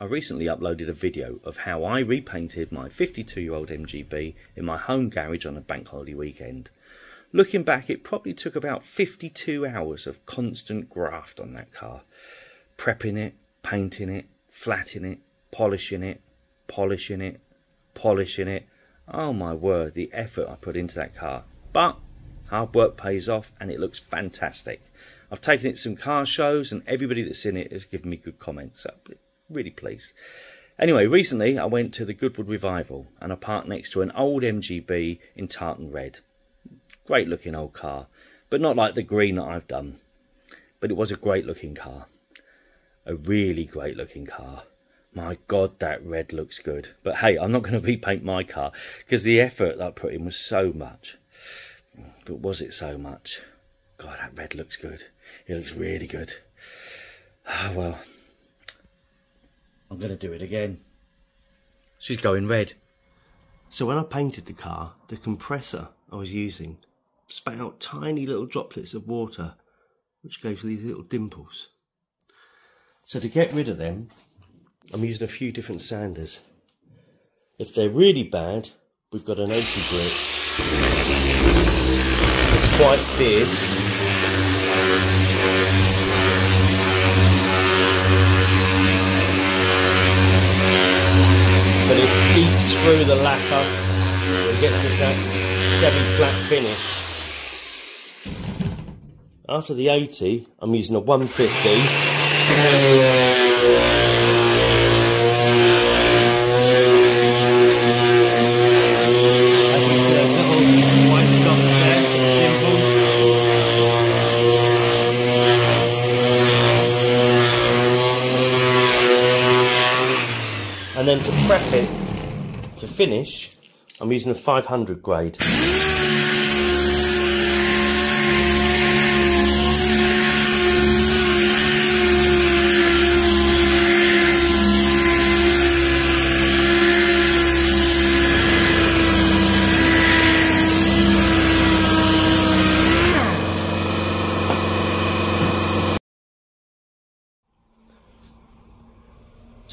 I recently uploaded a video of how I repainted my 52 year old MGB in my home garage on a bank holiday weekend. Looking back, it probably took about 52 hours of constant graft on that car. Prepping it, painting it, flattening it, polishing it, polishing it, polishing it. Oh my word, the effort I put into that car. But hard work pays off and it looks fantastic. I've taken it to some car shows and everybody that's in it has given me good comments. So really pleased. Anyway, recently I went to the Goodwood Revival and I parked next to an old MGB in tartan red. Great looking old car, but not like the green that I've done. But it was a great looking car. A really great looking car. My God, that red looks good. But hey, I'm not going to repaint my car because the effort that I put in was so much. But was it so much? God, that red looks good. It looks really good. Ah, well, I'm going to do it again. She's going red. So when I painted the car, the compressor I was using spat out tiny little droplets of water, which gave these little dimples. So to get rid of them, I'm using a few different sanders. If they're really bad, we've got an 80 grit. It's quite fierce. But it eats through the lacquer and gets that semi-flat finish. After the 80, I'm using a 150. And then to prep it for finish, I'm using a 500 grade.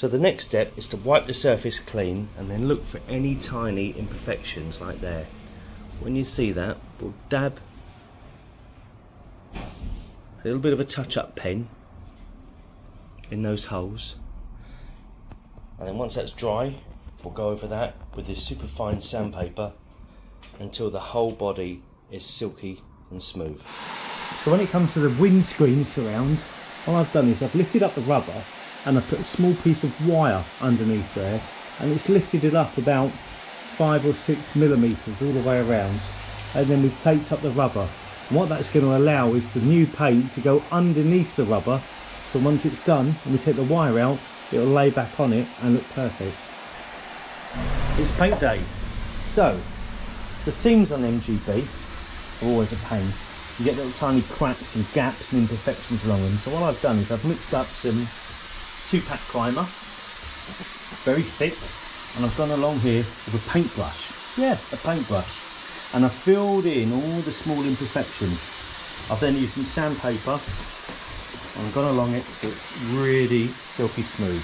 So the next step is to wipe the surface clean and then look for any tiny imperfections like there. When you see that, we'll dab a little bit of a touch-up pen in those holes. And then once that's dry, we'll go over that with this super fine sandpaper until the whole body is silky and smooth. So when it comes to the windscreen surround, all I've done is I've lifted up the rubber and I put a small piece of wire underneath there and it's lifted it up about five or six millimeters all the way around and then we've taped up the rubber. And what that's going to allow is the new paint to go underneath the rubber so once it's done and we take the wire out it'll lay back on it and look perfect. It's paint day. So the seams on MGB are always a pain. You get little tiny cracks and gaps and imperfections along them. So what I've done is I've mixed up some two pack primer, very thick, and I've gone along here with a paintbrush. Yeah, a paintbrush. And I've filled in all the small imperfections. I've then used some sandpaper and I've gone along it so it's really silky smooth.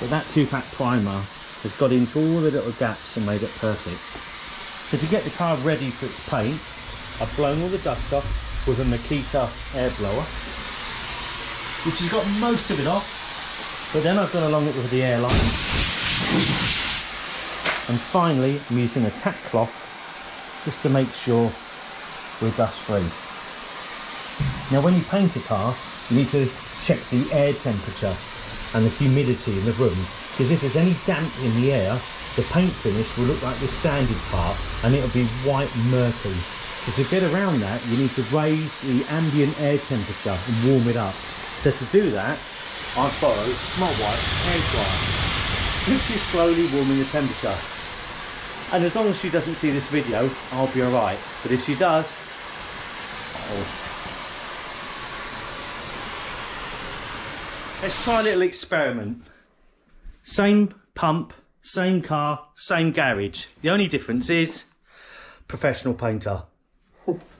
So that two pack primer has got into all the little gaps and made it perfect. So to get the car ready for its paint, I've blown all the dust off with a Makita air blower, which has got most of it off, but then I've gone along it with the airline. And finally, I'm using a tack cloth just to make sure we're dust free. Now when you paint a car, you need to check the air temperature and the humidity in the room because if there's any damp in the air, the paint finish will look like this sanded part and it'll be white murky. So to get around that, you need to raise the ambient air temperature and warm it up. So to do that, I follow my wife's hair dryer, which is slowly warming the temperature. And as long as she doesn't see this video, I'll be alright. But if she does, oh. Let's try a little experiment. Same pump, same car, same garage. The only difference is professional painter.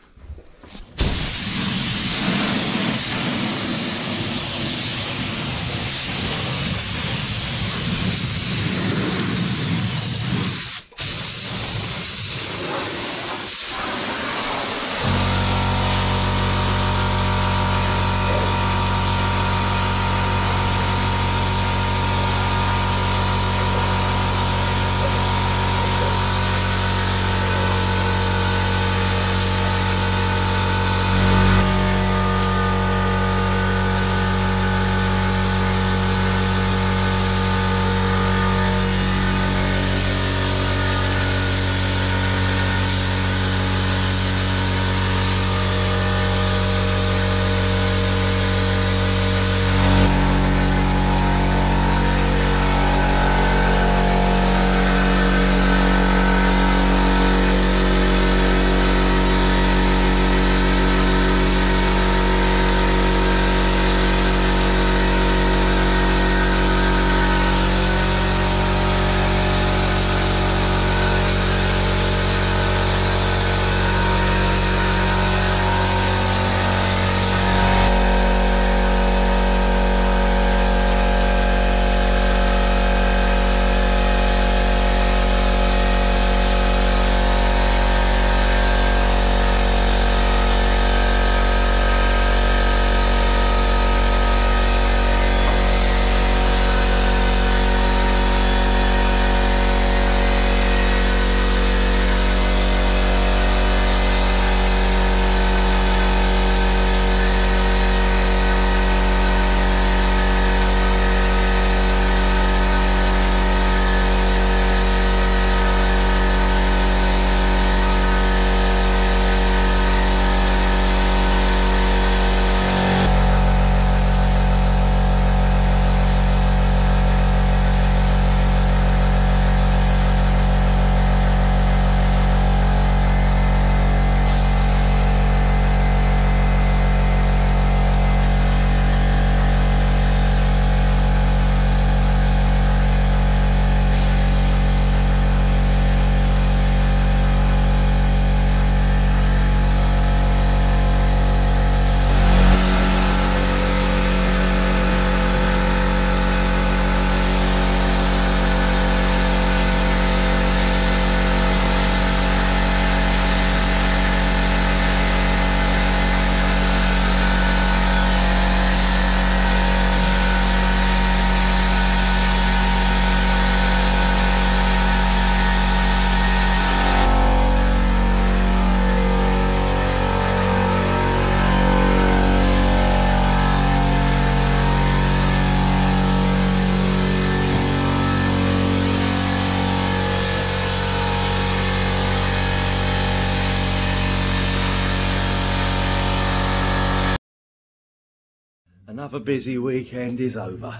Another busy weekend is over,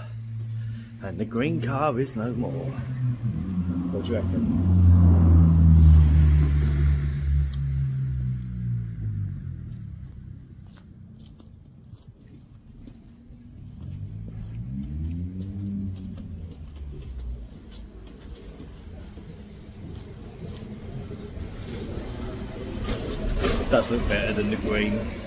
and the green car is no more. What do you reckon? Does look better than the green.